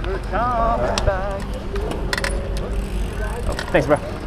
never coming back. Oh, thanks, bro.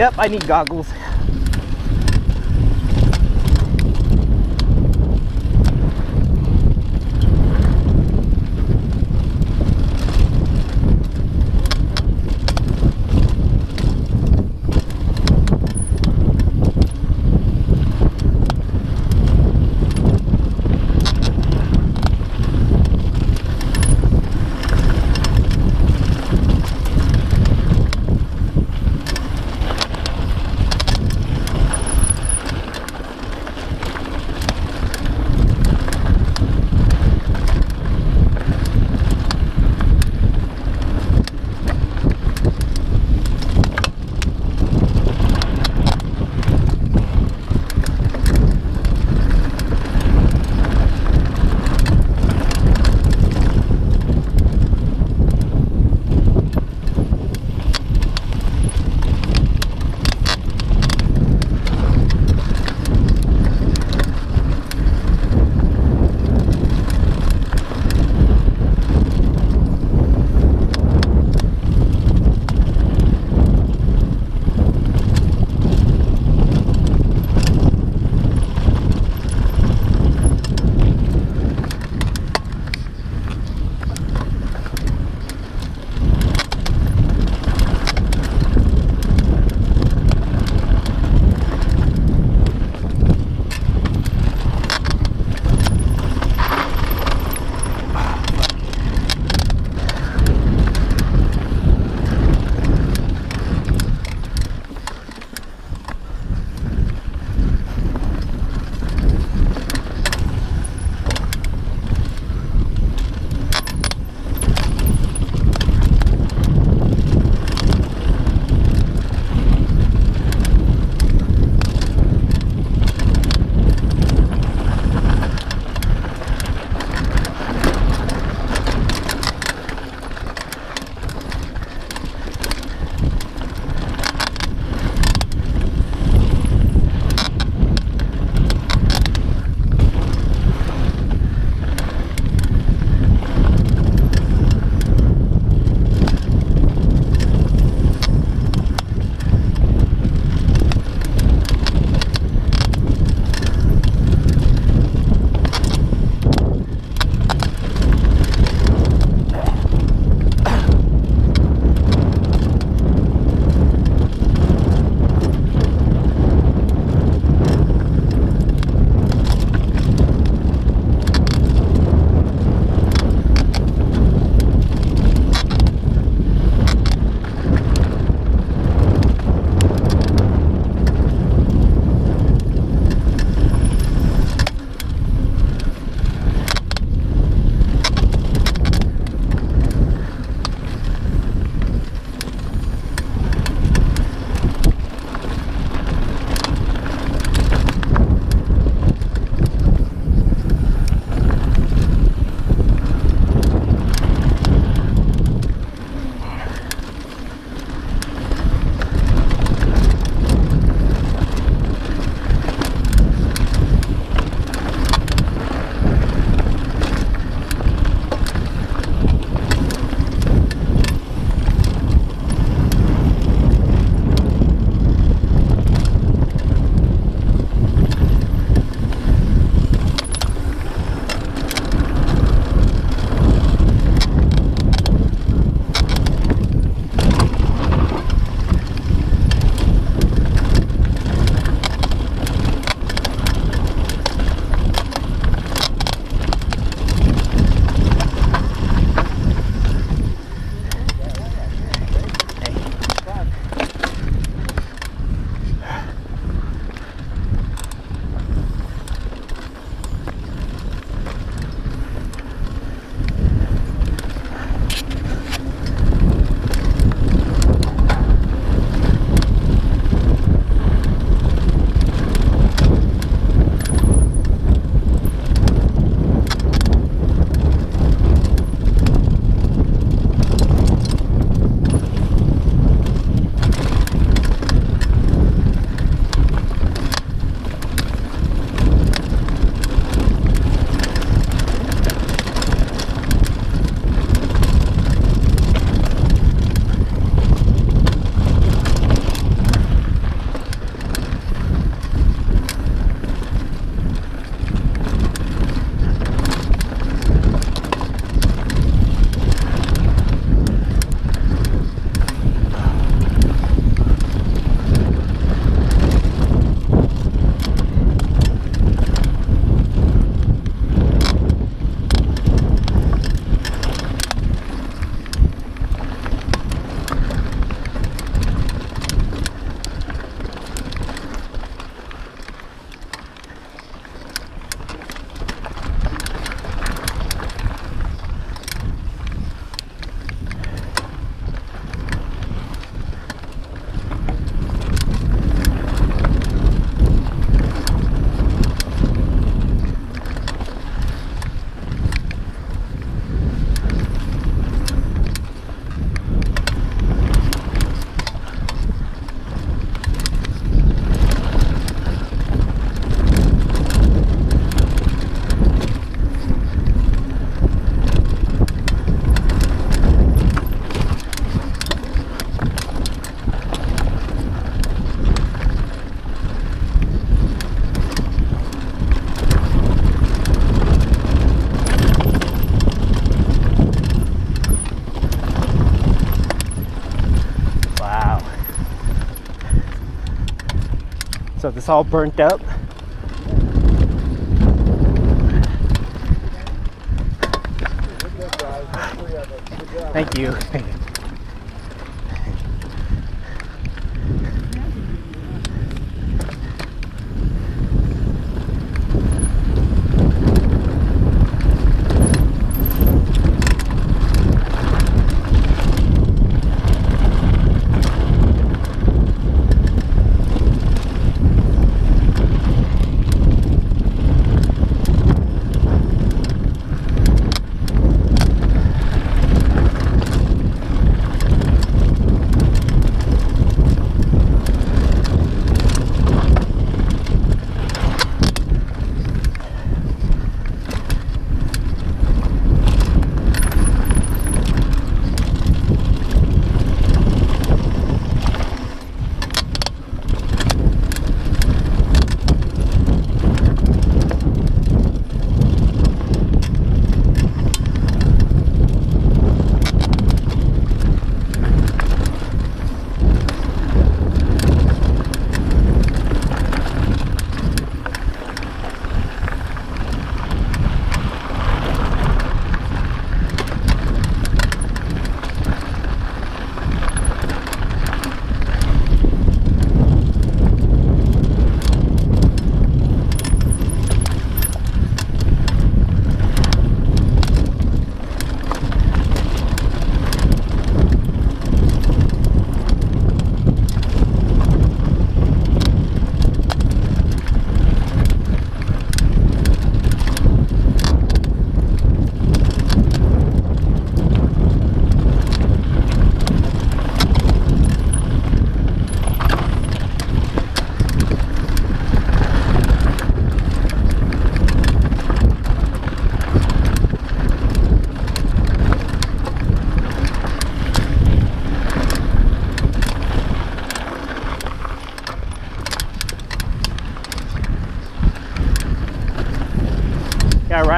Yep, I need goggles. All burnt up. Thank you.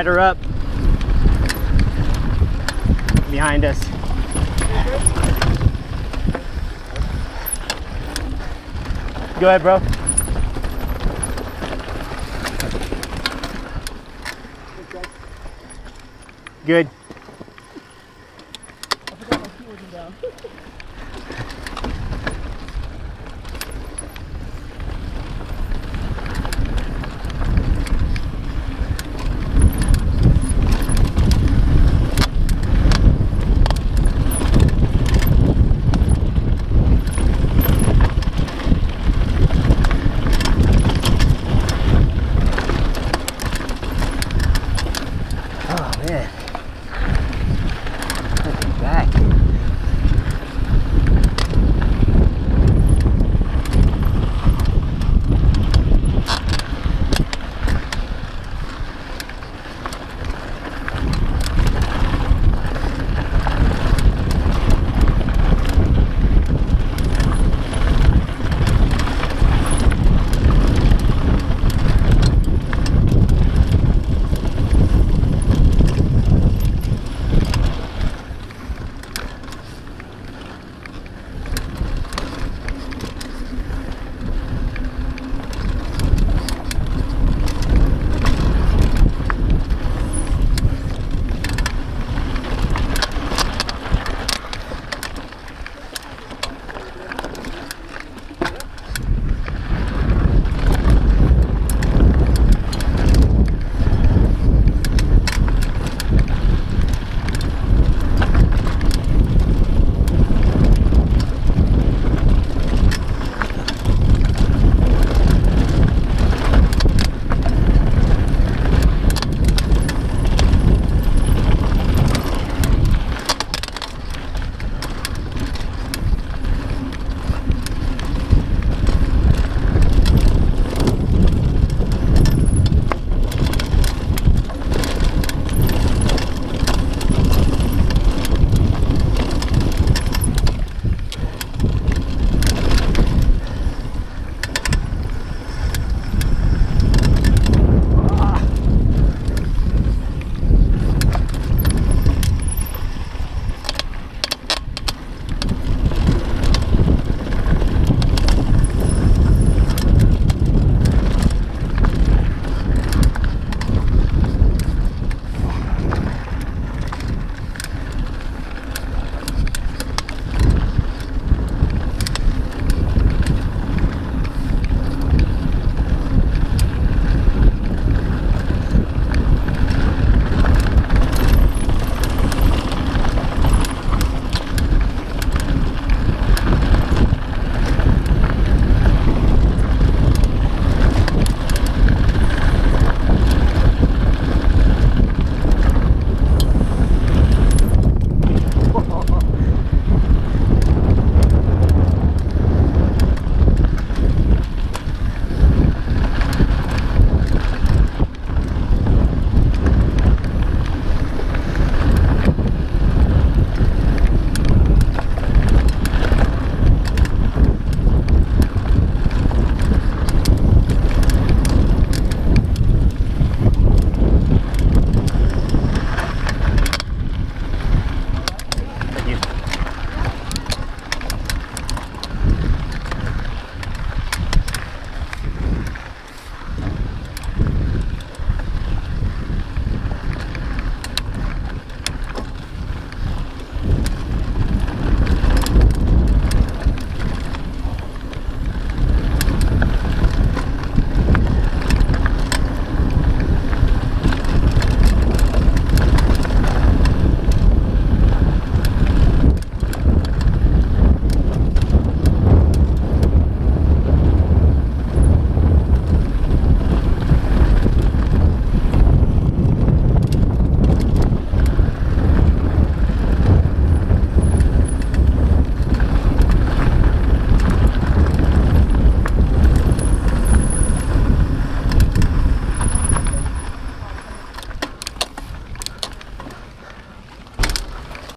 ride her up behind us. Go ahead, bro. Good.